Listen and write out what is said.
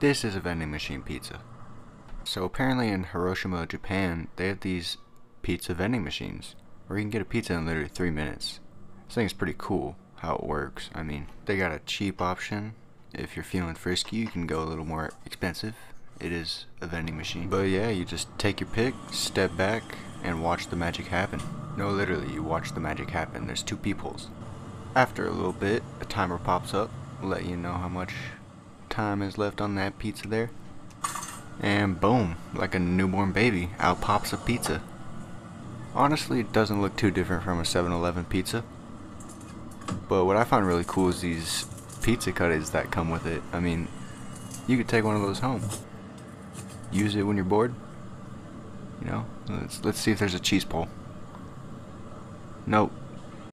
This is a vending machine pizza. So apparently in Hiroshima, Japan, they have these pizza vending machines where you can get a pizza in literally three minutes. This thing is pretty cool how it works. I mean, they got a cheap option. If you're feeling frisky, you can go a little more expensive. It is a vending machine. But yeah, you just take your pick, step back, and watch the magic happen. No, literally, you watch the magic happen. There's two peepholes. After a little bit, a timer pops up, let you know how much time is left on that pizza there. And boom, like a newborn baby, out pops a pizza. Honestly, it doesn't look too different from a 7-Eleven pizza. But what I find really cool is these pizza cutters that come with it. I mean, you could take one of those home. Use it when you're bored. You know, let's let's see if there's a cheese pull. Nope,